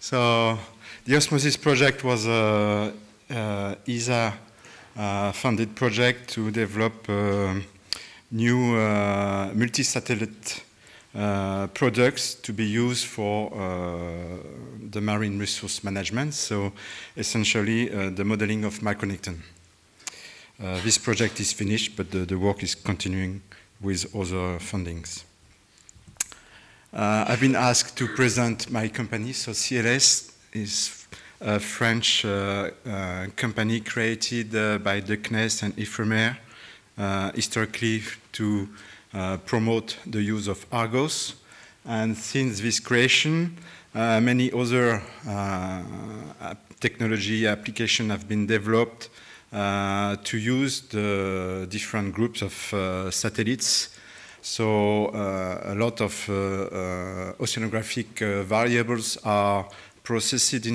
So the Osmosis project was a, a ESA uh, funded project to develop uh, new uh, multi-satellite uh, products to be used for uh, the marine resource management. So essentially uh, the modeling of micronekton. this project is finished, but the, the work is continuing with other fundings. Uh, I've been asked to present my company. So CLS is a French uh, uh, company created by De CNES and Ifremer historically to promote the use of Argos. And since this creation, many other technology applications have been developed uh, to use the different groups of uh, satellites so uh, a lot of uh, uh, oceanographic variables are processed in,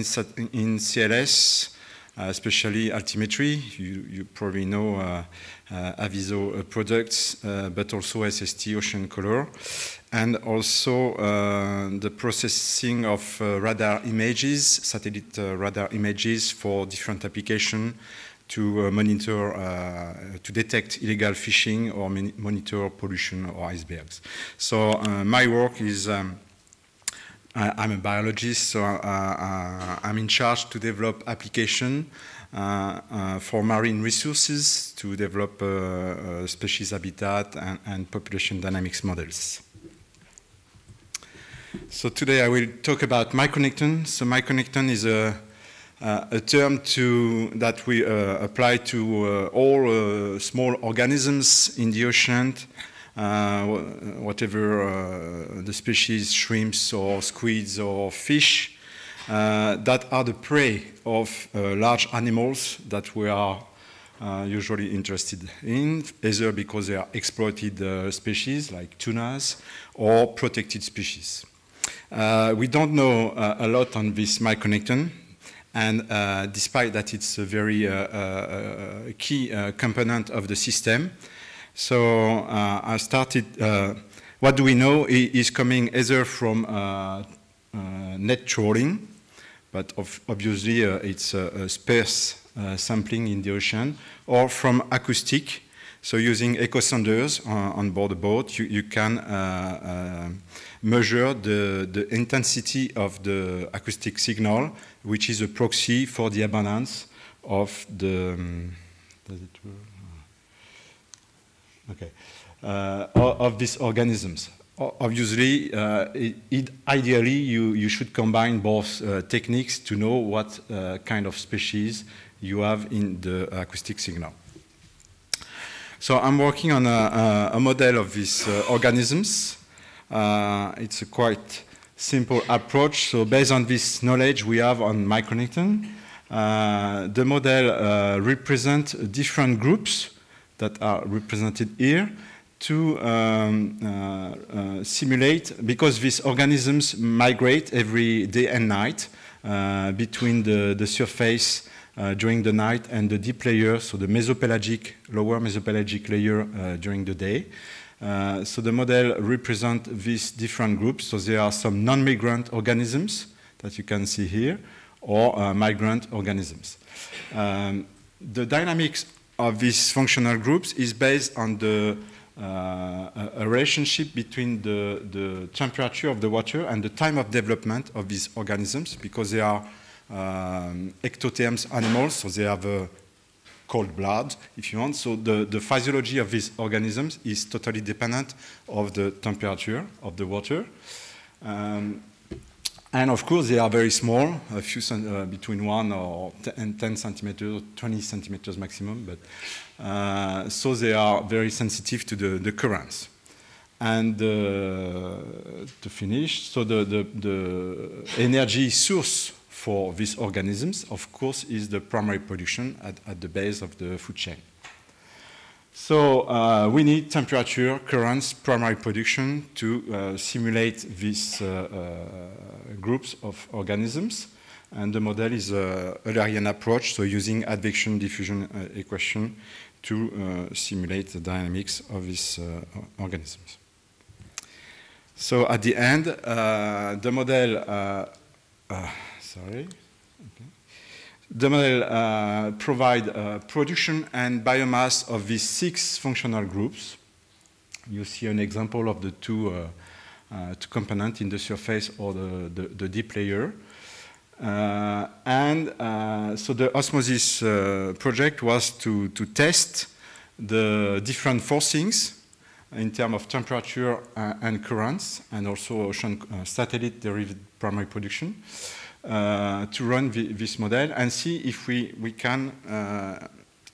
in CLS, especially altimetry. You, you probably know Aviso products, but also SST ocean color and also uh, the processing of uh, radar images, satellite uh, radar images for different applications to uh, monitor, uh, to detect illegal fishing or monitor pollution or icebergs. So uh, my work is, um, I, am a biologist, so I'm in charge to develop application uh, uh, for marine resources to develop uh, species habitat and, and, population dynamics models. So today I will talk about micronekton. So micronekton is a uh, a term to, that we uh, apply to uh, all small organisms in the ocean, whatever the species, shrimps or squids or fish, that are the prey of large animals that we are uh, usually interested in, either because they are exploited uh, species like tunas or protected species. Uh, we don't know a lot on this micronekton. And uh, despite that it's a very uh, uh, uh key uh, component of the system, so uh, I started, what do we know? Is coming either from net trawling, but obviously it's a, sparse sampling in the ocean, or from acoustic, so using echo sounders on, on board a boat, you, you can uh, uh, measure the, the intensity of the acoustic signal, which is a proxy for the abundance of the, um, okay, uh, of these organisms. Obviously, uh, it, it, ideally, you, you should combine both uh, techniques to know what uh, kind of species you have in the acoustic signal. So I'm working on a, a model of these organisms uh, it's a quite simple approach. So based on this knowledge we have on micronekton, uh, the model uh, represents different groups that are represented here to um, uh, uh, simulate, because these organisms migrate every day and night uh, between the, the surface during the night and the deep layer, so the mesopelagic, lower mesopelagic layer during the day. Uh, so the model represents these different groups. So there are some non-migrant organisms that you can see here, or uh, migrant organisms. Um, the dynamics of these functional groups is based on the uh, a relationship between the, the, temperature of the water and the time of development of these organisms because they are um, ectotherms animals, so they have a cold blood, if you want. So the, the physiology of these organisms is totally dependent of the temperature of the water. Um, and of course, they are very small, a few uh, between one or 10, 10 centimeters, 20 centimeters maximum. But uh, so they are very sensitive to the, the currents. And uh, to finish, so the, the, the energy source for these organisms, of course, is the primary production at, at the base of the food chain. So uh, we need temperature, currents, primary production to uh, simulate these uh, uh groups of organisms. And the model is a Eulerian approach, so using advection diffusion uh, equation to uh, simulate the dynamics of these organisms. So at the end, the model uh, sorry. Okay. The model uh, provide uh, production and biomass of these six functional groups. You see an example of the two, uh, uh, two components in the surface or the, the, the deep layer. Uh, and so the osmosis project was to, to test the different forcings in terms of temperature uh, and currents, and also ocean uh, satellite derived primary production, uh, to run this model and see if we, we can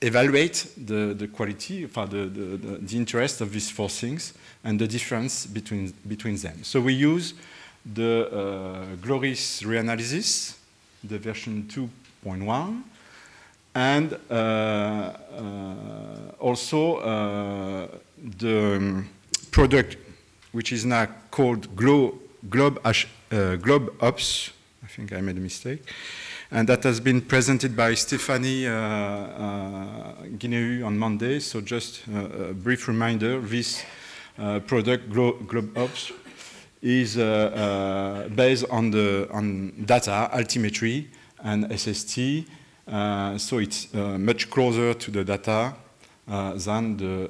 evaluate the, the quality, the, the, the, interest of these forcings and the difference between, between them. So we use the uh, GLORYS reanalysis, the version 2.1, and uh, uh, also uh, the um, product, which is now called Glo Globe, Globe Ops. I think I made a mistake. And that has been presented by Stephanie uh, uh, on Monday. So just uh, a brief reminder, this uh, product, Glo Globe Ops, is based on, the, on data, altimetry, and SST, uh, so it's uh, much closer to the data uh, than the,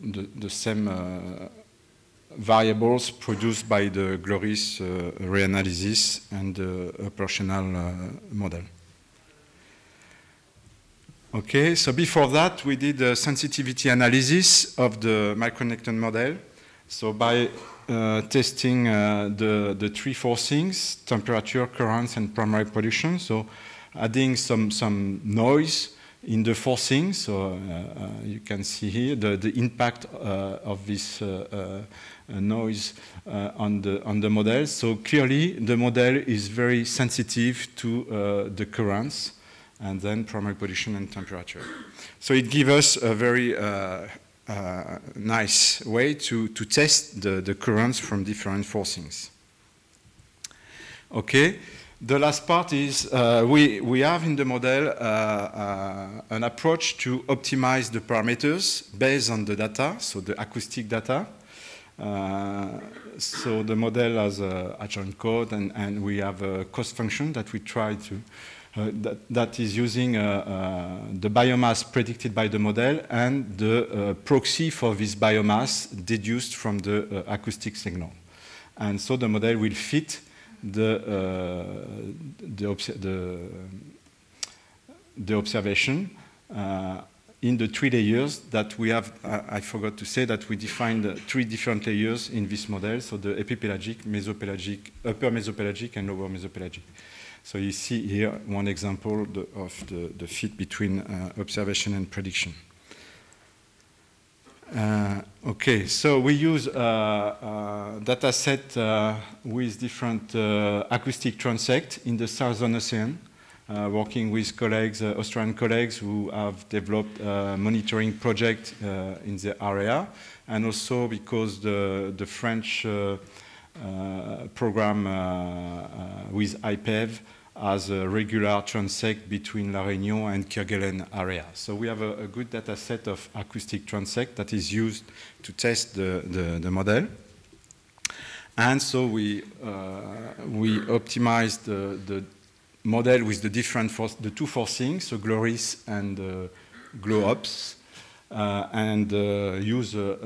the, the, same variables produced by the GLORYS reanalysis and the operational model. Okay, so before that, we did a sensitivity analysis of the micronekton model. So by uh, testing uh, the, the three forcings, temperature, currents, and primary production. So adding some, some noise in the forcing. So uh, uh, you can see here the, the impact uh, of this noise on, the, on the model. So clearly the model is very sensitive to the currents and then primary position and temperature. So it gives us a very uh, uh, nice way to, to test the, the currents from different forcings. Okay, the last part is uh, we, we have in the model uh, uh, an approach to optimize the parameters based on the data, so the acoustic data. Uh, so the model has a adjoint code and, and we have a cost function that we try to, uh, that, that is using uh, the biomass predicted by the model and the proxy for this biomass deduced from the acoustic signal. And so the model will fit the, uh, the, the, the, observation uh, in the three layers that we have, I forgot to say that we defined three different layers in this model, so the epipelagic, mesopelagic, upper mesopelagic and lower mesopelagic. So you see here one example of the, the fit between uh, observation and prediction. Uh, okay, so we use a, a data set uh, with different uh, acoustic transect in the Southern Ocean, uh, working with colleagues, uh, Australian colleagues who have developed a monitoring project uh, in the area, and also because the, the French program with IPEV as a regular transect between La Réunion and Kerguelen area. So we have a, a, good data set of acoustic transect that is used to test the, the, the model. And so we, uh, we optimized the, the, model with the different the two forcings, so GLORYS and uh, GLOOPS, uh, and uh, use a,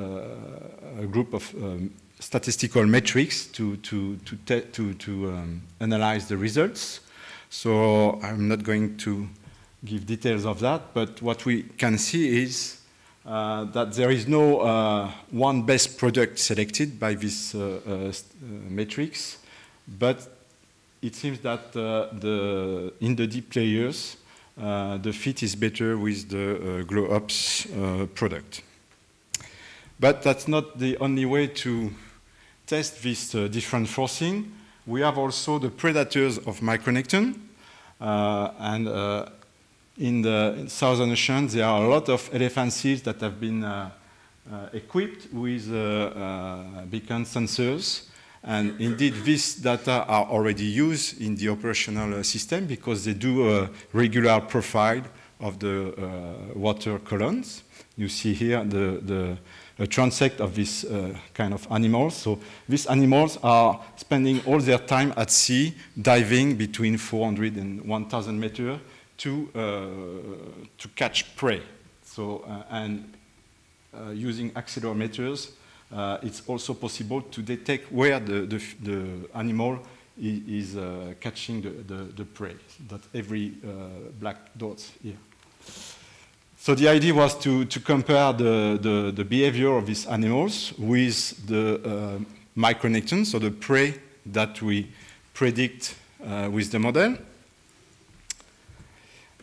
a, group of um, statistical metrics to, to, to, to, to um, analyze the results. So I'm not going to give details of that, but what we can see is uh, that there is no uh, one best product selected by this uh, uh, uh matrix, but it seems that uh, the, in the deep layers, the fit is better with the GLOOPS product. But that's not the only way to test this different forcing we have also the predators of micronekton. Uh, and uh, in the Southern Ocean, there are a lot of elephant seals that have been uh, equipped with beacon sensors. And indeed, these data are already used in the operational system because they do a regular profile of the uh, water columns. You see here the, the transect of this uh, kind of animals. So these animals are spending all their time at sea, diving between 400 and 1,000 meters to, uh, to catch prey. So, uh, and uh, using accelerometers, uh, it's also possible to detect where the, the, the animal is, is catching the, the, the, prey. That every black dots here. So the idea was to, to compare the, the, the, behavior of these animals with the uh, micronektons, so the prey that we predict uh, with the model.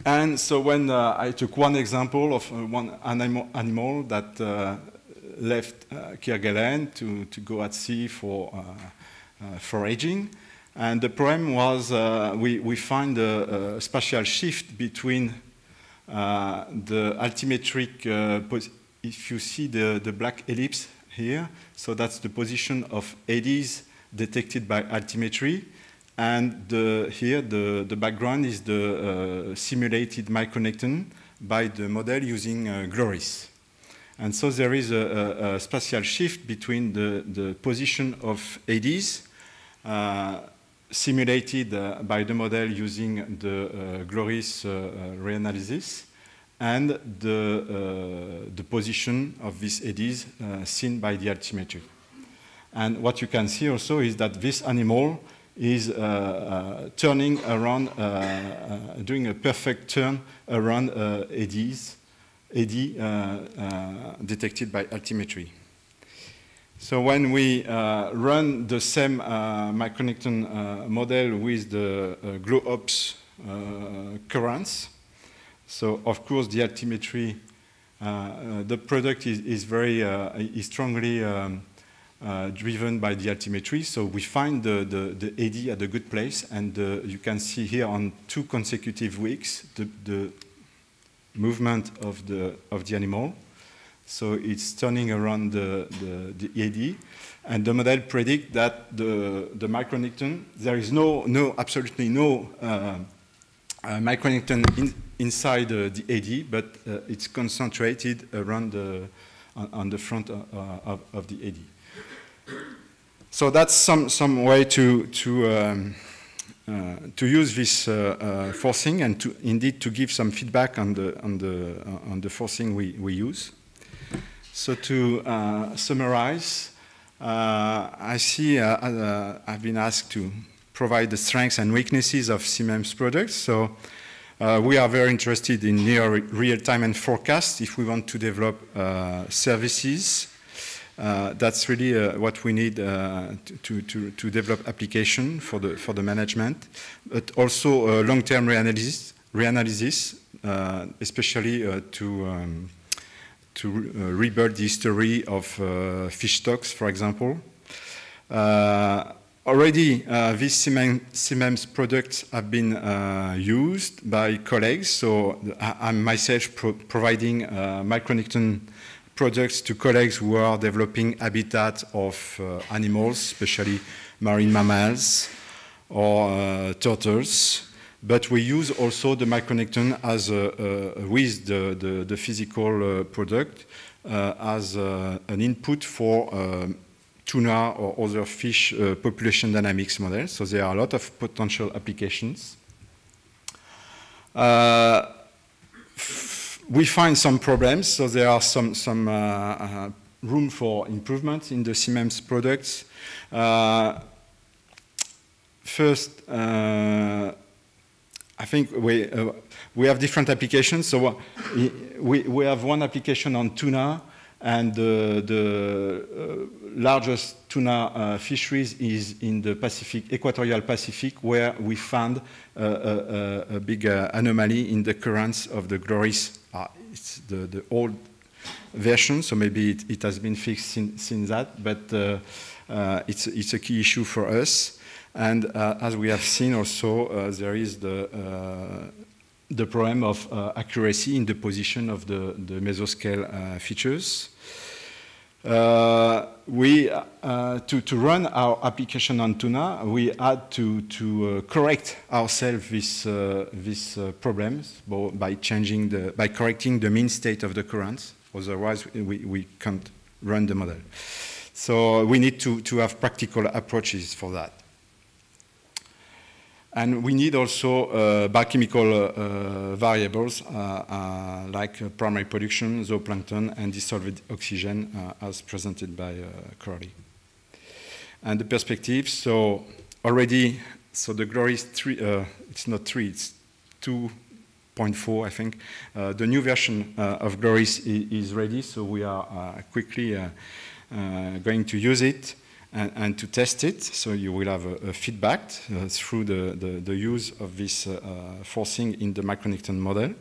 And so when uh, I took one example of uh, one animal, animal that uh, left uh, Kerguelen to, to go at sea for foraging, and the problem was we, we find a, a spatial shift between uh, the altimetric, uh, if you see the, the black ellipse here, so that's the position of eddies detected by altimetry. And the, here, the, the background is the uh, simulated micronekton by the model using uh, GLORYS. And so there is a, a, a spatial shift between the, the position of eddies uh, simulated uh, by the model using the uh, GLORYS uh, reanalysis and the, the position of these eddies seen by the altimetry. And what you can see also is that this animal is uh, uh, turning around, uh, doing a perfect turn around eddies, eddy detected by altimetry. So when we uh, run the same uh, micronekton uh, model with the uh, GLOOPS uh, currents, so of course the altimetry, uh, the product is, is very, is strongly um, driven by the altimetry. So we find the, the, the eddy at a good place, and you can see here on two consecutive weeks the, the movement of the, of the animal. So it's turning around the, the, the. And the model predict that the, the micronekton, there is no, no absolutely no uh, uh, micronekton in, inside uh, the eddy, but uh, it's concentrated around the, on, on the front of, uh, of, of, the eddy. So that's some, some way to, to, um, uh, to use this forcing and to indeed to give some feedback on the, on the, on the forcing we, we use. So to uh, summarize, uh, I see uh, uh, I've been asked to provide the strengths and weaknesses of CMEMS products. So uh, we are very interested in near real-time and forecast if we want to develop services. Uh, that's really uh, what we need uh, to, to, to, develop application for the, for the management, but also long-term reanalysis, reanalysis especially to um, to uh, rebuild the history of uh, fish stocks, for example. Uh, already, these CMEMS products have been used by colleagues, so I'm myself pro providing micronekton projects to colleagues who are developing habitat of uh, animals, especially marine mammals or uh, turtles. But we use also the micronekton as a, a, with the, the, the physical uh, product uh, as uh, an input for um, tuna or other fish uh, population dynamics models. So there are a lot of potential applications. Uh, we find some problems, so there are some, some uh, room for improvement in the CMEMS products. first, I think we, uh, we have different applications. So uh, we, we have one application on tuna, and uh, the uh, largest tuna uh, fisheries is in the Pacific, equatorial Pacific, where we found a, a, big uh, anomaly in the currents of the GLORYS. It's the, the old version, so maybe it, it has been fixed since, since that, but it's, it's a key issue for us. And uh, as we have seen also, uh, there is the, uh, the problem of accuracy in the position of the, the mesoscale features. Uh, we, uh, to, to, run our application on Tuna, we had to, to uh, correct ourselves these, these problems by changing the, by correcting the mean state of the currents. Otherwise, we, we can't run the model. So we need to, to have practical approaches for that. And we need also uh, biochemical uh, variables uh, uh like uh, primary production, zooplankton, and dissolved oxygen uh, as presented by Crowley. And the perspective, so already, so the GLORYS three, it's not three, it's 2.4, I think. the new version of GLORYS is, ready, so we are quickly going to use it and, and, to test it. So you will have a, a feedback uh, through the, the, the, use of this uh, uh forcing in the micronekton model.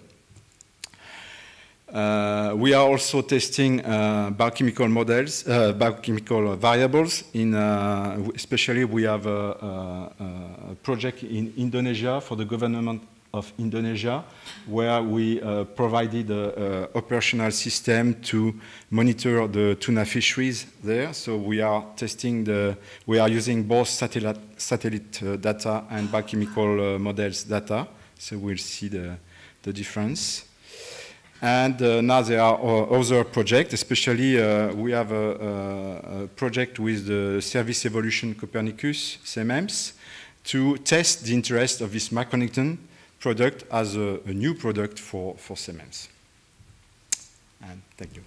Uh, we are also testing uh, biochemical models, uh, biochemical variables. In, especially, we have a, a, a, project in Indonesia for the government of Indonesia, where we uh, provided an operational system to monitor the tuna fisheries there. So we are testing the, we are using both satellite, satellite uh, data and biochemical uh, models data. So we'll see the, the difference. And uh, now there are uh, other projects, especially uh, we have a, a, project with the Service Evolution Copernicus, CMEMS, to test the interest of this micronekton product as a, a new product for, for CMEMS. And thank you.